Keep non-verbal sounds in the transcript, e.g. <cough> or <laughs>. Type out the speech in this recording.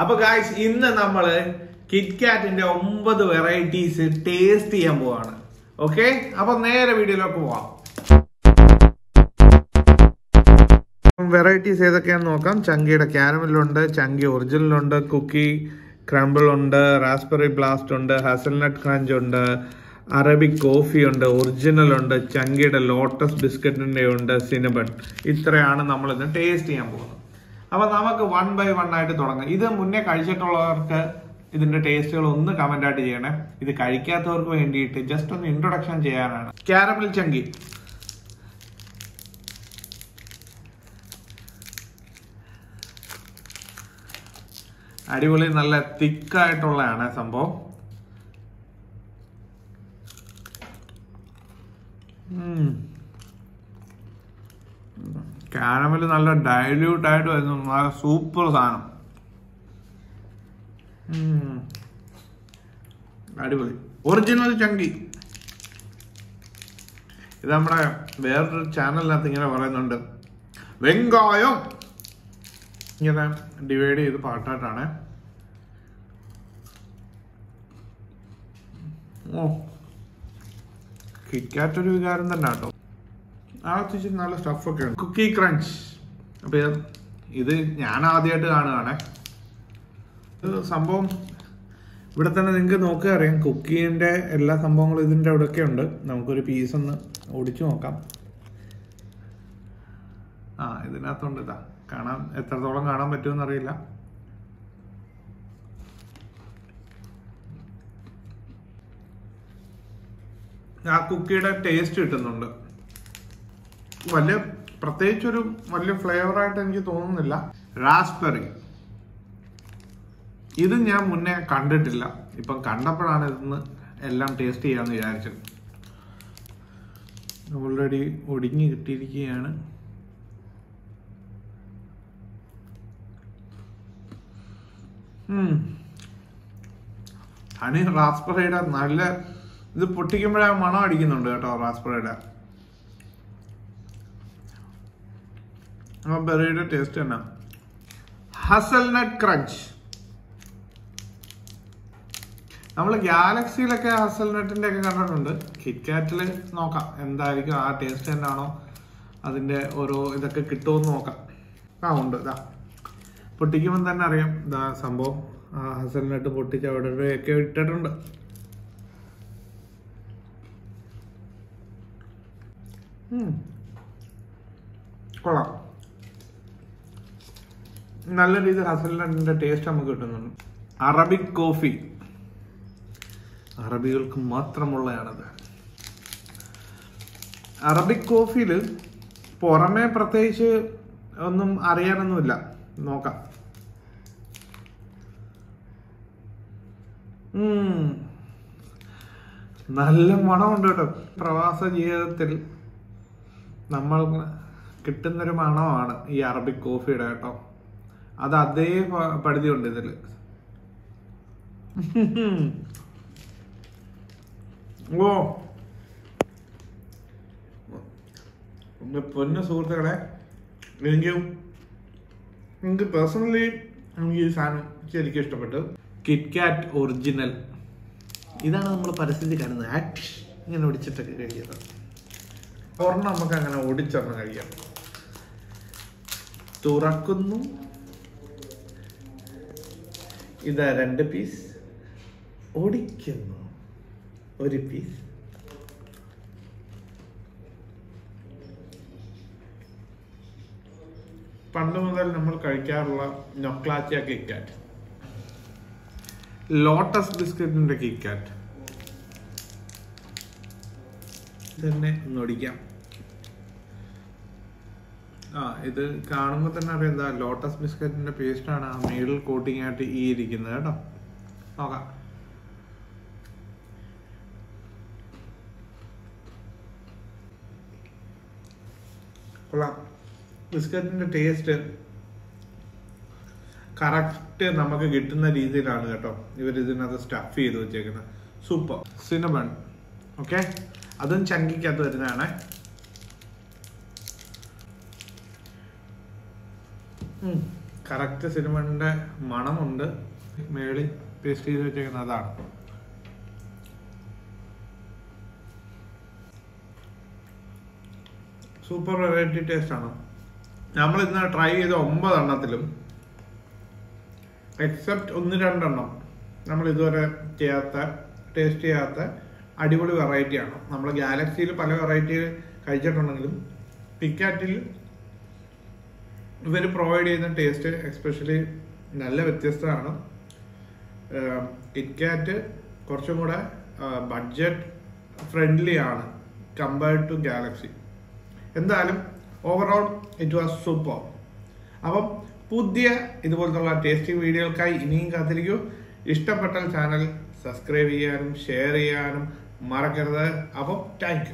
അപ്പൊ ഗായ്സ് ഇന്ന് നമ്മൾ കിറ്റ്കാറ്റിന്റെ ഒമ്പത് വെറൈറ്റീസ് ടേസ്റ്റ് ചെയ്യാൻ പോവാണ്. ഓക്കെ അപ്പൊ നേരെ വീഡിയോയിലേക്ക് പോവാം. വെറൈറ്റീസ് ഏതൊക്കെയാണെന്ന് നോക്കാം. ചങ്കിയുടെ ക്യാരമലുണ്ട് ചങ്കി ഒറിജിനലുണ്ട് കുക്കി ക്രംബിൾ ഉണ്ട് റാസ്ബെറി ബ്ലാസ്റ്റ് ഉണ്ട് ഹസൽനട്ട് ക്രഞ്ച് ഉണ്ട് അറബിക് കോഫി ഉണ്ട് ഒറിജിനൽ ഉണ്ട് ചങ്കിയുടെ ലോട്ടസ് ബിസ്ക്കറ്റിന്റെ ഉണ്ട് സിനബൺ ഇത്രയാണ് നമ്മളിന്ന് ടേസ്റ്റ് ചെയ്യാൻ പോകുന്നത് അപ്പൊ നമുക്ക് വൺ ബൈ വൺ ആയിട്ട് തുടങ്ങാം. ഇത് മുന്നേ കഴിച്ചിട്ടുള്ളവർക്ക് ഇതിന്റെ ടേസ്റ്റുകൾ ഒന്ന് കമന്റ് ആയിട്ട് ചെയ്യണേ. ഇത് കഴിക്കാത്തവർക്ക് വേണ്ടിയിട്ട് ജസ്റ്റ് ഒന്ന് ഇൻട്രൊഡക്ഷൻ ചെയ്യാനാണ്. ക്യാരമൽ ചങ്കി അടിപൊളി നല്ല തിക്കായിട്ടുള്ളതാണ് സംഭവം. കാരമൽ നല്ല ഡൈല്യൂട്ട് ആയിട്ട് വരുന്നു. നല്ല സൂപ്പർ സാധനം. അടിപൊളി. ഒറിജിനൽ ചങ്കി ഇത് നമ്മുടെ വേറൊരു ചാനലിനകത്ത് ഇങ്ങനെ പറയുന്നുണ്ട്. വെങ്കായം. ഇങ്ങനെ ഡിവൈഡ് ചെയ്ത് പാട്ടായിട്ടാണ്. ഓ. കിറ്റാറ്റൊരു വികാരം തന്നെ കേട്ടോ. ആ ഇച്ചിരി നല്ല സ്റ്റഫൊക്കെ ഉണ്ട്. കുക്കി ക്രഞ്ച് അപ്പൊ ഇത് ഞാൻ ആദ്യമായിട്ട് കാണുകയാണേ സംഭവം ഇവിടെ തന്നെ നിങ്ങൾക്ക് നോക്കുക അറിയാം. കുക്കീന്റെ എല്ലാ സംഭവങ്ങളും ഇതിന്റെ അവിടെയൊക്കെ ഉണ്ട്. നമുക്കൊരു പീസ് ഒന്ന് ഓടിച്ചു നോക്കാം. ആ ഇതിനകത്തുണ്ട് ഇതാ കാണാൻ എത്രത്തോളം കാണാൻ പറ്റുമെന്ന് അറിയില്ല. ആ കുക്കിയുടെ ടേസ്റ്റ് കിട്ടുന്നുണ്ട്. വലിയ പ്രത്യേകിച്ചൊരു വലിയ ഫ്ലേവറായിട്ട് എനിക്ക് തോന്നുന്നില്ല. റാസ്ബെറി ഇത് ഞാൻ മുന്നേ കണ്ടിട്ടില്ല. ഇപ്പം കണ്ടപ്പോഴാണ് ഇതെന്ന് എല്ലാം ടേസ്റ്റ് ചെയ്യാമെന്ന് വിചാരിച്ചത്. ഓൾറെഡി ഒടിഞ്ഞു കിട്ടിയിരിക്കുകയാണ്. ഹണി റാസ്ബെറിയുടെ നല്ല ഇത് പൊട്ടിക്കുമ്പോഴാണ് മണം അടിക്കുന്നുണ്ട് കേട്ടോ റാസ്ബെറിയുടെ ആ ബെറിയുടെ ടേസ്റ്റ് തന്നെ ഹസൽനട്ട് ക്രഞ്ച് നമ്മൾ ഗാലക്സിയിലൊക്കെ ഹസൽനട്ടിന്റെ ഒക്കെ കണ്ടിട്ടുണ്ട്. കിറ്റ്കാറ്റിൽ നോക്കാം. എന്തായിരിക്കും ആ ടേസ്റ്റ് തന്നെയാണോ അതിന്റെ ഓരോ ഇതൊക്കെ കിട്ടുമെന്ന് നോക്കാം. ആ ഉണ്ട്. ഇതാ പൊട്ടിക്കുമ്പോൾ തന്നെ അറിയാം. ഇതാ സംഭവം. ആ ഹസൽനട്ട് പൊട്ടിച്ച് അവിടെ ഒക്കെ ഇട്ടിട്ടുണ്ട്. കൊള്ളാം. നല്ല രീതിയിൽ ഹസൽനട്ടിന്റെ ടേസ്റ്റ് നമുക്ക് കിട്ടുന്നുണ്ട്. Arabic coffee. അറബികൾക്ക് മാത്രമുള്ളതാണത് അറബിക് കോഫിയിൽ പുറമെ പ്രത്യേകിച്ച് ഒന്നും അറിയാനൊന്നുമില്ല. നോക്കാം. നല്ല മണമുണ്ട് കേട്ടോ. പ്രവാസ ജീവിതത്തിൽ നമ്മൾ കിട്ടുന്നൊരു മണമാണ് ഈ അറബിക് കോഫിയുടെ കേട്ടോ. അത് അതേ പ- ഉണ്ട് ഇതിൽ <laughs> ഓ. എന്റെ പൊന്ന സുഹൃത്തുക്കളെ എനിക്ക് എനിക്ക് പേഴ്സണലി എനിക്ക് ഈ സാധനം ശരിക്കും ഇഷ്ടപ്പെട്ടു. കിറ്റ്കാറ്റ് ഒറിജിനൽ ഇതാണ് നമ്മൾ പരസ്യത്തിൽ കാണുന്നത്. ആറ്റ്. ഇങ്ങനെ ഒടിച്ചിട്ടൊക്കെ കഴിക്കുന്നത് ഒരെണ്ണം നമുക്ക് അങ്ങനെ ഒടിച്ചൊരെണ്ണം കഴിക്കാം. തുറക്കുന്നു. ഇതാ രണ്ട് പീസ് ഒടിക്കുന്നു ഒരു പീസ് പണ്ട് മുതൽ നമ്മൾ കഴിക്കാറുള്ള നൊക്ലാച്ചിയ കിക്കാറ്റ് ലോട്ടസ് ബിസ്ക്കറ്റിന്റെ കിക്കാറ്റ് തന്നെ ഒന്ന് ഒടിക്കാം. ആ ഇത് കാണുമ്പോൾ തന്നെ അറിയാം എന്താ ലോട്ടസ് ബിസ്ക്കറ്റിന്റെ പേസ്റ്റ് ആണ് ആ മേളിൽ കോട്ടിംഗ് ആയിട്ട് ഈ ഇരിക്കുന്നത് കേട്ടോ. നോക്കാം. കൊള്ളാം. ബിസ്ക്കറ്റിന്റെ ടേസ്റ്റ് കറക്റ്റ് നമുക്ക് കിട്ടുന്ന രീതിയിലാണ് കേട്ടോ. ഇവർ ഇതിനകത്ത് സ്റ്റഫ് ചെയ്ത് വെച്ചേക്കുന്നത്. സൂപ്പർ സിനബൺ ഓക്കെ അതും ചങ്കിക്കകത്ത് വരുന്നതാണ്. കറക്റ്റ് സിനിമന്റെ മണമുണ്ട്. മേളിൽ പേസ്റ്റ് ചെയ്ത് വെച്ചേക്കുന്നത് അതാണ്. സൂപ്പർ വെറൈറ്റി ടേസ്റ്റ് ആണ്. നമ്മൾ ഇന്ന് ട്രൈ ചെയ്ത ഒമ്പതെണ്ണത്തിലും എക്സെപ്റ്റ് ഒന്ന് രണ്ടെണ്ണം നമ്മൾ ഇതുവരെ ചെയ്യാത്ത ടേസ്റ്റ് ചെയ്യാത്ത അടിപൊളി വെറൈറ്റിയാണ് നമ്മൾ ഗാലക്സിയിൽ പല വെറൈറ്റി കഴിച്ചിട്ടുണ്ടെങ്കിലും പിക്കാറ്റിൽ ഇവർ പ്രൊവൈഡ് ചെയ്യുന്ന ടേസ്റ്റ് എക്സ്പെഷ്യലി നല്ല വ്യത്യസ്തമാണ്. കിറ്റ്കാറ്റ് കുറച്ചും കൂടെ ബഡ്ജറ്റ് ഫ്രണ്ട്ലി ആണ് കമ്പയർഡ് ടു ഗാലക്സി എന്തായാലും ഓവറോൾ ഇറ്റ് വാസ് സൂപ്പർ അപ്പം പുതിയ ഇതുപോലത്തുള്ള ടേസ്റ്റിംഗ് വീഡിയോകൾക്കായി ഇനിയും കാത്തിരിക്കൂ. ഇഷ്ടപ്പെട്ടാൽ ചാനൽ സബ്സ്ക്രൈബ് ചെയ്യാനും ഷെയർ ചെയ്യാനും മറക്കരുത്. അപ്പം താങ്ക്